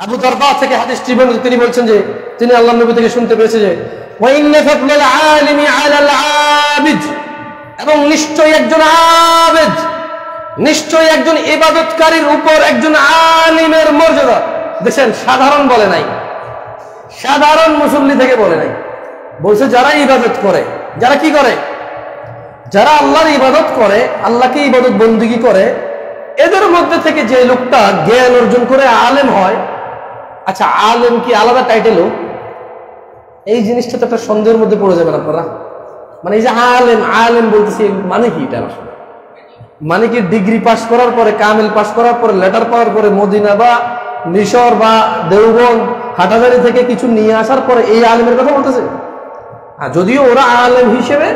আবু দরবা থেকে হাদিস বর্ণিত তিনি বলছেন যে, তিনি আল্লাহ নবী থেকে শুনতে পেয়েছে যে এবং নিশ্চয় একজন আবেদ। নিশ্চয় একজন ইবাদতকারীর উপর একজন আলিমের মর্যাদা। দেখেন সাধারণ বলে নাই। সাধারণ মুসল্লি থেকে বলে নাই। বলছে, যারা ইবাদত করে, যারা কি করে? যারা আল্লাহর ইবাদত করে, আল্লাহকে ইবাদত বন্দুকি করে, এদের মধ্যে থেকে যে লোকটা জ্ঞান অর্জন করে আলেম হয় আচ্ছা আলেম কি আলাদা টাইটেলও এই জিনিসটা তো একটা সন্দেহের মধ্যে পড়ে যাবেন আপনারা। মানে এই যে আলেম আলেম বলতেছি মানে কি এটা আসলে? মানে কি ডিগ্রি পাশ করার পরে, কামেল পাশ করার পরে লেটার পাওয়ার পরে, মদিনা বা মিশর বা দেওবন্দ, হাটাজারি থেকে কিছু নিয়ে আসার পরে এই আলেমের কথা বলতেছে? আর যদিও ওরা আলেম হিসেবে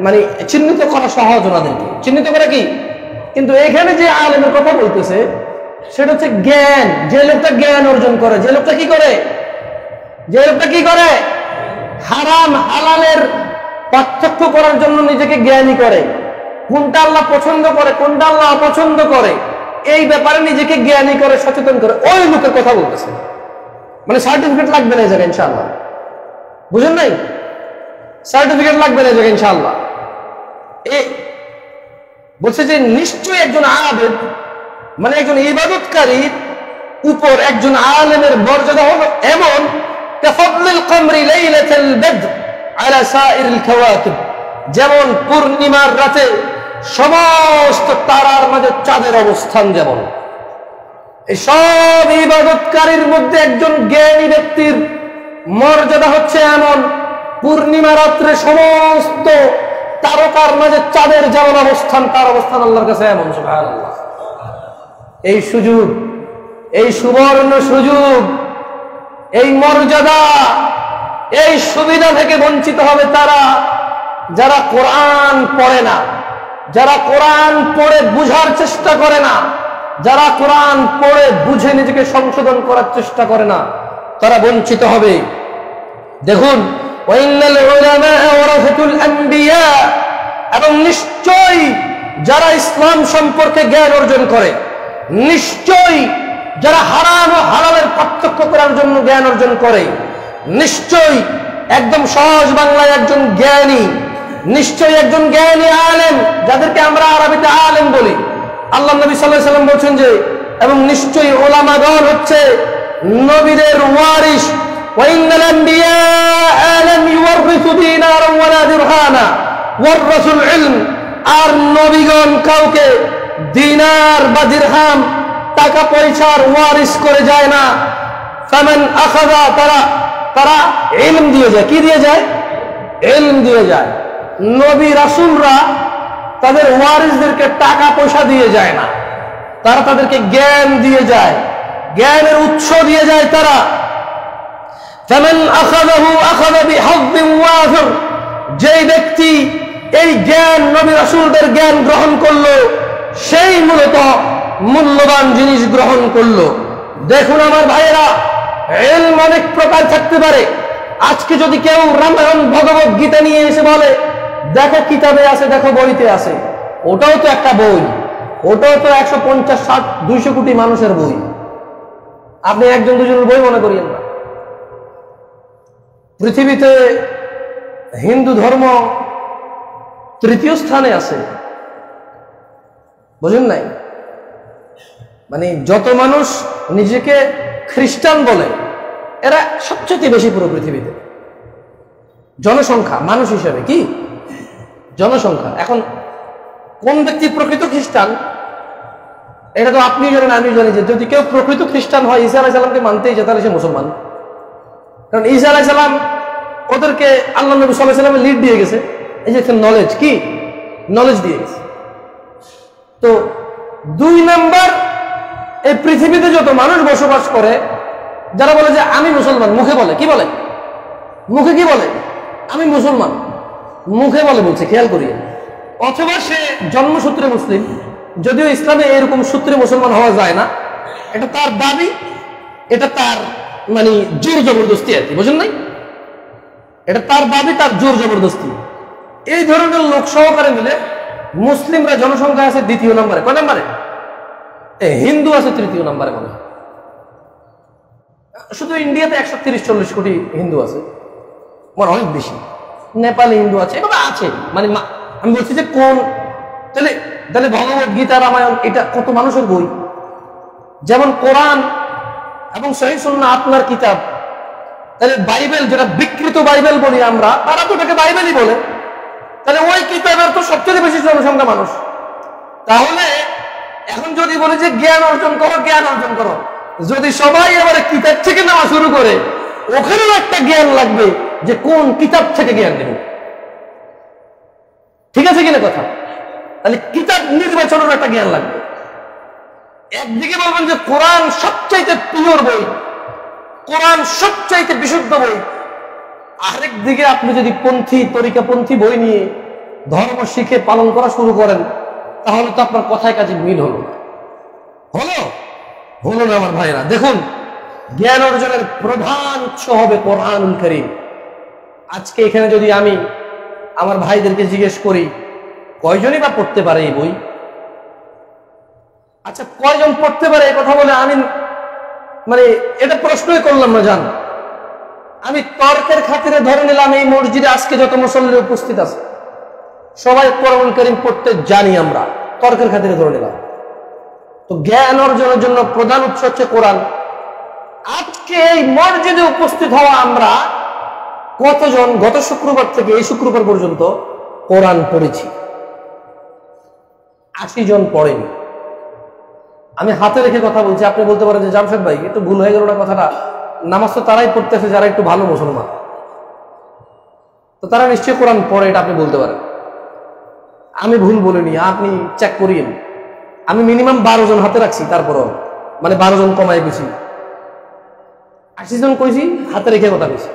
মানে চিহ্নিত করা সহজ ওনাদেরকে। চিহ্নিত করে কি? কিন্তু এখানে যে আলেমের কথা বলতেছে সেটা হচ্ছে জ্ঞান। যে লোকটা জ্ঞান অর্জন করে, যে লোকটা কি করে? যে লোকটা কি করে? হারাম হালালের পার্থক্য করার জন্য নিজেকে জ্ঞানী করে। কোনটা আল্লাহ পছন্দ করে, কোনটা আল্লাহ অপছন্দ করে, এই ব্যাপারে নিজেকে জ্ঞানী করে, সচেতন করে, ওই লোকের কথা বলতেছে। মানে সার্টিফিকেট লাগবে না এই জায়গায়, ইনশাআল্লাহ। বুঝেন নাই? সার্টিফিকেট লাগবে না এই জায়গায় এ, বলছে যে নিশ্চয়ই একজন আবেদ মানে একজন ইবাদতকারীর উপর একজন আলেমের মর্যাদা হলো এমন যেমন পূর্ণিমার রাতে সমস্ত তারার মাঝে চাঁদের অবস্থান যেমন। এই সব ইবাদতকারীর মধ্যে একজন জ্ঞানী ব্যক্তির মর্যাদা হচ্ছে এমন, পূর্ণিমা রাত্রে সমস্ত তারকার মাঝে চাঁদের যেমন অবস্থান, তার অবস্থান আল্লাহর কাছে এমন, সুবহানাল্লাহ। এই সুযোগ, এই সুবর্ণ সুযোগ, এই মর্যাদা, এই সুবিধা থেকে বঞ্চিত হবে তারা যারা কোরআন পড়ে না, যারা কোরআন পড়ে বুঝার চেষ্টা করে না, যারা কোরআন পড়ে বুঝে নিজেকে সংশোধন করার চেষ্টা করে না, তারা বঞ্চিত হবে। দেখুন এবং নিশ্চয়ই যারা ইসলাম সম্পর্কে জ্ঞান অর্জন করে নিশ্চয়ই যারা হারাম ও হালালের পার্থক্য করার জন্য জ্ঞান অর্জন করে নিশ্চয়ই একদম সহজ বাংলায় একজন জ্ঞানী নিশ্চয়ই একজন জ্ঞানী আলেম যাদেরকে আমরা আরবিতে আলেম বলি আল্লাহ নবী সাল্লাহ সাল্লাম বলছেন যে এবং নিশ্চয়ই ওলামাগণ হচ্ছে নবীদের ওয়ারিস وإن الأنبياء لم يورثوا دينارا ولا درهانا ورثوا العلم আর নবীগণ কাউকে দিনার বা দিরহাম, টাকা পয়সার ওয়ারিস করে যায় না। ফেমেন আখাদা তারা তারা এলম দিয়ে যায়। কি দিয়ে যায়? এলম দিয়ে যায়। নবী রাসুলরা তাদের ওয়ারিসদেরকে টাকা পয়সা দিয়ে যায় না। তারা তাদেরকে জ্ঞান দিয়ে যায়। জ্ঞানের উৎস দিয়ে যায় তারা। যে ব্যক্তি এই জ্ঞান, নবী রাসুলদের জ্ঞান গ্রহণ করল সেই মূলত মূল্যবান জিনিস গ্রহণ করল। দেখুন আমার ভাইয়েরা, এলম অনেক প্রকার থাকতে পারে। আজকে যদি কেউ রামায়ণ, ভগবত গীতা নিয়ে এসে বলে, দেখো কিতাবে আছে, দেখো বইতে আছে। ওটাও তো একটা বই। ওটাও তো একশো পঞ্চাশ, ষাট, দুইশো কোটি মানুষের বই। আপনি একজন দুজনের বই মনে করিয়েন না। পৃথিবীতে হিন্দু ধর্ম তৃতীয় স্থানে আছে। বুঝেন নাই? মানে যত মানুষ নিজেকে খ্রিস্টান বলে, এরা সবচেয়ে বেশি পুরো পৃথিবীতে। জনসংখ্যা, মানুষ হিসেবে কি? জনসংখ্যা। এখন কোন ব্যক্তি প্রকৃত খ্রিস্টান, এটা তো আপনি জানেন আমি জানি যে যদি কেউ প্রকৃত খ্রিস্টান হয়, ঈসা আলাইসাল্লামকে মানতেই যায় তাহলে সে মুসলমান। কারণ ঈসা আলাইসাল্লাম ওদেরকে আল্লাহ নবী সাল্লাহ সাল্লামের লিড দিয়ে গেছে। এই যে নলেজ কি? নলেজ দিয়ে গেছে। তো দুই নাম্বার, এই পৃথিবীতে যত মানুষ বসবাস করে, যারা বলে যে আমি মুসলমান, মুখে বলে, কি বলে? মুখে কি বলে? আমি মুসলমান। মুখে বলে বলছে, খেয়াল করিয়ে। অথবা সে জন্মসূত্রে মুসলিম, যদিও ইসলামে এরকম সূত্রে মুসলমান হওয়া যায় না। এটা তার দাবি, এটা তার মানে জোর জবরদস্তি আর কি, বুঝেন নাই? এটা তার দাবি, তার জোর জবরদস্তি। এই ধরনের লোক সহকারে মিলে মুসলিমরা জনসংখ্যা আছে দ্বিতীয় নম্বরে। কয় নম্বরে? হিন্দু আছে তৃতীয় নম্বরে মনে। শুধু ইন্ডিয়াতে একশো তিরিশ, চল্লিশ কোটি হিন্দু আছে। আমার অনেক বেশি। নেপালে হিন্দু আছে, এভাবে আছে। মানে আমি বলছি যে কোন, তাহলে তাহলে ভগবত গীতা, রামায়ণ, এটা কত মানুষের বই? যেমন কোরআন এবং সহি সুন্না আপনার কিতাব। তাহলে বাইবেল, যেটা বিকৃত বাইবেল বলি আমরা, তারা তো ওটাকে বাইবেলই বলে। তাহলে ওই কিতাবের তো সবচেয়ে বেশি জনসংখ্যা মানুষ। তাহলে এখন যদি বলি যে জ্ঞান অর্জন করো, জ্ঞান অর্জন করো। যদি সবাই এবারে কিতাব থেকে নেওয়া শুরু করে, ওখানেও একটা জ্ঞান লাগবে যে কোন কিতাব থেকে জ্ঞান নেব। ঠিক আছে কিনা কথা? তাহলে কিতাব নির্বাচনের একটা জ্ঞান লাগবে। একদিকে বলবেন যে কোরআন সবচাইতে পিওর বই, কোরআন সবচাইতে বিশুদ্ধ বই আরেক দিকে আপনি যদি পন্থী, তরিকাপন্থী বই নিয়ে ধর্ম শিখে পালন করা শুরু করেন, তাহলে তো আপনার কথায় কাজে মিল হলো হলো? হলো না আমার ভাইরা দেখুন, জ্ঞান অর্জনের প্রধান উৎস হবে কোরআনুল করিম। আজকে এখানে যদি আমি আমার ভাইদেরকে জিজ্ঞেস করি, কয়জনই বা পড়তে পারে এই বই? আচ্ছা কয়জন পড়তে পারে এই কথা বলে আমি মানে এটা প্রশ্নই করলাম না, জান। আমি তর্কের খাতিরে ধরে নিলাম এই মসজিদে আজকে যত মুসল্লি উপস্থিত আছে। সবাই কোরআন করিম পড়তে জানি আমরা, তর্কের খাতিরে ধরে নিলাম। তো জ্ঞান অর্জনের জন্য প্রধান উৎস হচ্ছে কোরআন। আজকে এই মসজিদে উপস্থিত হওয়া আমরা কতজন গত শুক্রবার থেকে এই শুক্রবার পর্যন্ত কোরআন পড়েছি? আশি জন পড়েনি। আমি হাতে রেখে কথা বলছি, আপনি বলতে পারেন যে, জামশেদ ভাই, একটু ভুল হয়ে গেল কথাটা? নামাজ তো তারাই পড়তেছে, যারা একটু ভালো মুসলমান। তো তারা নিশ্চয়ই কোরআন পড়ে, এটা আপনি বলতে পারেন। আমি ভুল বলিনি, আপনি চেক করিয়েন। আমি মিনিমাম বারো জন হাতে রাখছি, তারপরও। মানে বারো জন কমাই বেশি। আশি জন কইছি, হাতে রেখে কথা বেশি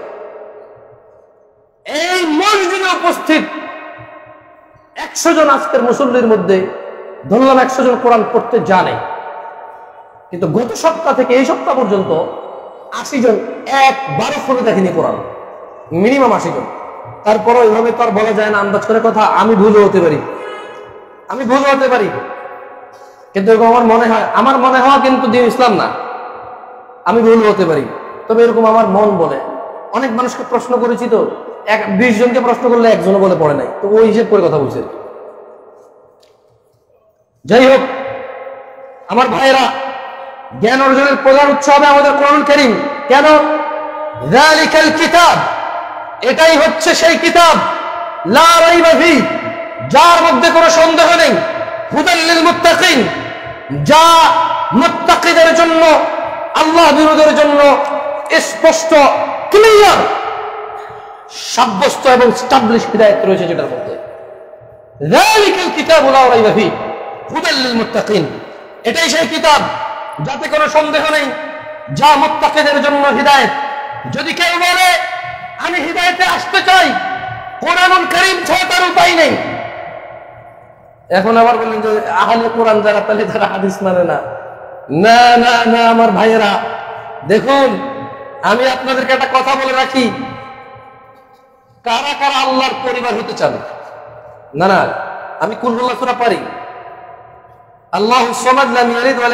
এই মসজিদে উপস্থিত একশো জন আজকের মুসল্লির মধ্যে, ধরলাম একশো জন কোরআন পড়তে জানে। কিন্তু গত সপ্তাহ থেকে এই সপ্তাহ পর্যন্ত আশি জন, একবারও ফোনে দেখেনি কোরআন। মিনিমাম আশি জন। তারপরও এইভাবে তো আর বলা যায় না, আন্দাজ করে কথা, আমি ভুলও হতে পারি। আমি ভুল হতে পারি। কিন্তু এরকম আমার মনে হয়, আমার মনে হওয়া কিন্তু দিন ইসলাম না। আমি ভুল হতে পারি। তবে এরকম আমার মন বলে। অনেক মানুষকে প্রশ্ন করেছি তো, এক, বিশ জনকে প্রশ্ন করলে একজনও বলে পড়ে নাই। তো ওই হিসেব করে কথা বলছে। যাই হোক, আমার ভাইয়েরা জ্ঞান অর্জনের প্রধান উৎস হবে আমাদের কোরআন করিম। কেন? কিতাব। এটাই হচ্ছে সেই কিতাব। যার মধ্যে কোনো সন্দেহ নেই। হুদাল লিল মুত্তাকিন। যা মুত্তাকিদের জন্য, আল্লাহ বিরোধের জন্য স্পষ্ট ক্লিয়ার সাব্যস্ত এবং স্টাবলিশ হিদায়াত রয়েছে যেটার মধ্যে। যালিকাল কিতাবু লা রাইবা ফি। হুদাল লিল মুত্তাকিন। এটাই সেই কিতাব। যাতে কোনো সন্দেহ নেই, যা মুত্তাকিদের জন্য হিদায়াত। যদি কেউ বলে, আমি হিদায়তে আসতে চাই, কোরআনুল করিম ছাড়া তার উপায় নেই। এখন আবার বললেন যে, আহলে কোরআন যারা, তাহলে তারা হাদিস মানে না। না না না, আমার ভাইয়েরা, দেখুন, আমি আপনাদেরকে একটা কথা বলে রাখি। কারা কারা আল্লাহর পরিবার হতে চান? না না, আমি কুলহুল্লাহ সুরা পারি। আল্লাহ সমাদ লাম ইয়ালিদ ওয়া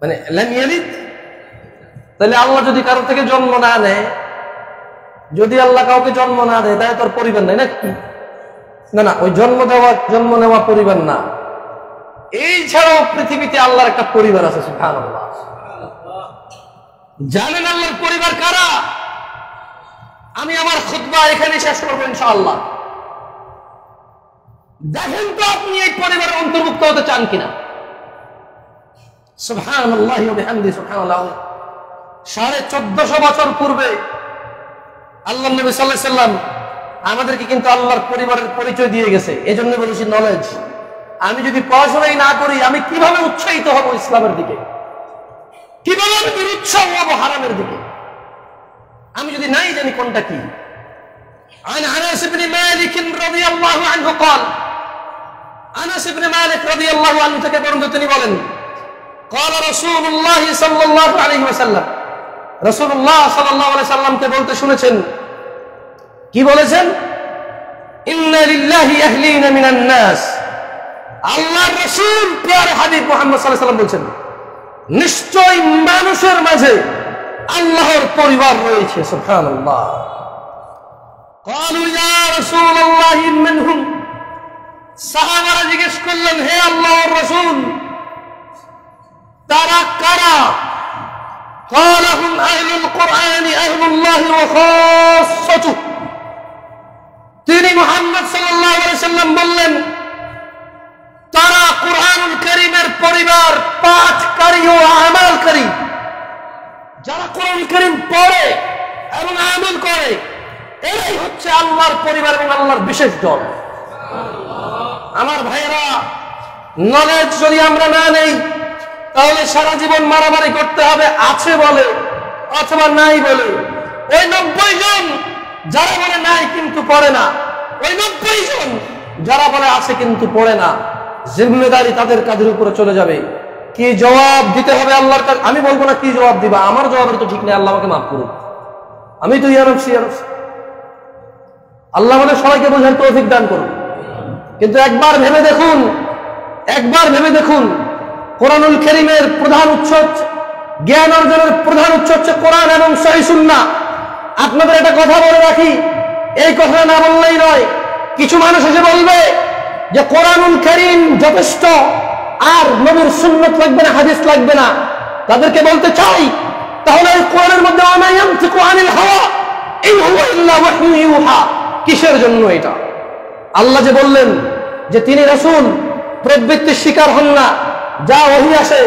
মানে তাহলে আল্লাহ যদি কারও থেকে জন্ম না নেয়, যদি আল্লাহ কাউকে জন্ম না দেয়, তাহলে তোর পরিবার নেই নাকি? না না, ওই জন্ম দেওয়া, জন্ম নেওয়া পরিবার না। এই ছাড়াও পৃথিবীতে আল্লাহর একটা পরিবার আছে, সুবহানাল্লাহ। জানেন আল্লাহর পরিবার কারা? আমি আমার খুতবা এখানে শেষ করব ইনশাআল্লাহ। দেখেন তো আপনি এই পরিবারের অন্তর্ভুক্ত হতে চান কিনা সুবহানাল্লাহ ওয়া বিহামদি সুবহানাল্লাহ সাড়ে চোদ্দশো বছর পূর্বে আল্লাহ নবী সাল্লাহ সাল্লাম আমাদেরকে কিন্তু আল্লাহর পরিবারের পরিচয় দিয়ে গেছে এই জন্য বলেছি নলেজ আমি যদি পড়াশোনাই না করি আমি কিভাবে উৎসাহিত হব ইসলামের দিকে কিভাবে আমি নিরুৎসাহ হব হারামের দিকে আমি যদি নাই জানি কোনটা কি عن انس بن مالك رضي الله عنه قال انس بن مالك رضي الله عنه থেকে বর্ণিত তিনি বলেন قال رسول الله صلى الله عليه وسلم রসুল্লাহ সাল্লাহ সাল্লামকে বলতে শুনেছেন কি বলেছেন ইন্না লিল্লাহি আহলিনা মিনান নাস আল্লাহর রাসূল প্রিয় হাবিব মুহাম্মদ সাল্লাল্লাহু আলাইহি সাল্লাম বলছেন নিশ্চয় মানুষের মাঝে আল্লাহর পরিবার রয়েছে সুবহানাল্লাহ قالوا يا رسول الله منهم সাহাবারা জিজ্ঞেস করলেন হে আল্লাহর রাসূল তারা কারা قال هم أهل القرآن أهل الله وخاصته তিনি মোহাম্মদ সাল্লাল্লাহু আলাইহি সাল্লাম বললেন তারা কোরআনুল করিমের পরিবার পাঠকারী ও আমালকারী যারা কোরআন করিম পড়ে এবং আমল করে এরাই হচ্ছে আল্লাহর পরিবার এবং আল্লাহর বিশেষ দল আমার ভাইয়েরা, নলেজ যদি আমরা না নেই, তাহলে সারা জীবন মারামারি করতে হবে, আছে বলে অথবা নাই বলে। ওই নব্বই জন যারা বলে নাই কিন্তু পড়ে না, ওই নব্বই জন যারা বলে আছে কিন্তু পড়ে না, জিম্মেদারি তাদের কাঁধের উপরে চলে যাবে। কি জবাব দিতে হবে আল্লাহর কাছে? আমি বলব না কি জবাব দিবা, আমার জবাবের তো ঠিক নেই, আল্লাহ আমাকে মাফ করুন আমি তো ইয়ারফসি ইয়ারফসি আল্লাহ আমাদের সবাইকে বোঝার তৌফিক দান করুন কিন্তু একবার ভেবে দেখুন, একবার ভেবে দেখুন, কোরআনুল করিমের প্রধান উৎস জ্ঞান অর্জনের প্রধান উৎস হচ্ছে কোরআন এবং সহিসুন্না আপনাদের একটা কথা বলে রাখি, এই কথা না বললেই নয়, কিছু মানুষ এসে বলবে যে কোরআনুল করিম যথেষ্ট, আর নবীর সুন্নত লাগবে না, হাদিস লাগবে না। তাদেরকে বলতে চাই, তাহলে কোরআনের মধ্যে কিসের জন্য এটা? আল্লাহ যে বললেন যে তিনি রসুন প্রবৃত্তির শিকার হন না, যা ওহি আসে,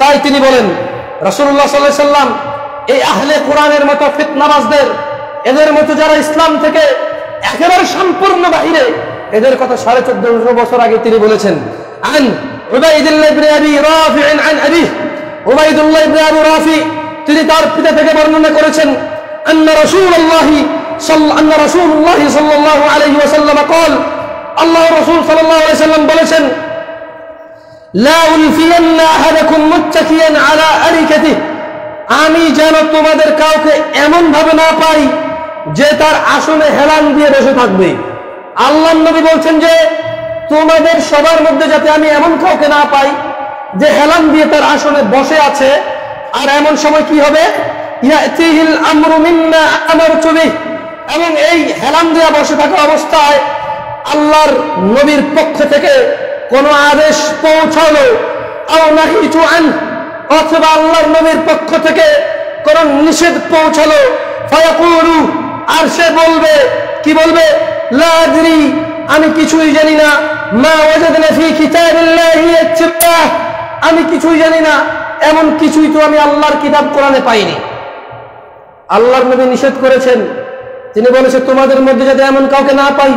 তাই তিনি বলেন রসুল্লাহ সাল্লাম এই আহলে কোরআনের মতো ফিতনাবাজদের, এদের মতো যারা ইসলাম থেকে একেবারে সম্পূর্ণ বাহিরে, এদের কথা সাড়ে চোদ্দশো বছর আগে তিনি বলেছেন। তিনি তার পিতা থেকে বর্ণনা করেছেন রসুল أن رسول الله صلى الله عليه وسلم قال الله رسول صلى الله عليه وسلم বলেছেন لا ألفين أحدكم متكئا على أريكته আমি যেন তোমাদের কাউকে এমন ভাবে না পাই যে তার আসনে হেলান দিয়ে বসে থাকবে আল্লাহ নবী বলছেন যে তোমাদের সবার মধ্যে যাতে আমি এমন কাউকে না পাই যে হেলান দিয়ে তার আসনে বসে আছে আর এমন সময় কি হবে ইয়াতিহিল আমরু মিম্মা আমারতু বিহ। এবং এই হেলান দিয়ে বসে থাকা অবস্থায় আল্লাহর নবীর পক্ষ থেকে কোন আদেশ পৌঁছালো। অথবা আল্লাহর নবীর পক্ষ থেকে কোন নিষেধ পৌঁছালো। আর সে বলবে, কি বলবে? আমি কিছুই জানি না। আমি কিছুই জানি না। এমন কিছুই তো আমি আল্লাহর কিতাব কোরআনে পাইনি। আল্লাহর নবী নিষেধ করেছেন তিনি বলেছে তোমাদের মধ্যে যাতে এমন কাউকে না পাই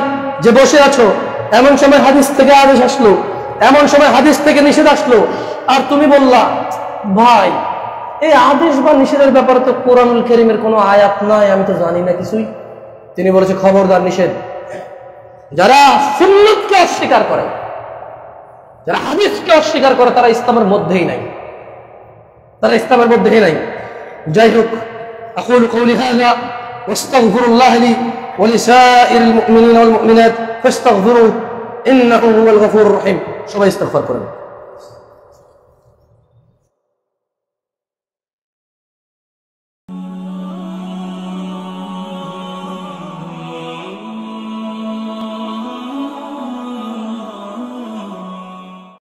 যে বসে আছো এমন সময় হাদিস থেকে আদেশ আসলো এমন সময় হাদিস থেকে নিষেধ আসলো আর তুমি বললা ভাই এই আদেশ বা নিষেধের ব্যাপারে তো কোরআনুল করিমের কোনো আয়াত নাই আমি তো জানি না কিছুই তিনি বলেছে খবরদার নিষেধ যারা সুন্নতকে অস্বীকার করে যারা হাদিসকে অস্বীকার করে তারা ইসলামের মধ্যেই নাই তারা ইসলামের মধ্যেই নাই যাই হোক أقول قولي هذا واستغفروا الله لي ولسائر المؤمنين والمؤمنات فاستغفروه إنه هو الغفور الرحيم. شو الله يستغفر كلنا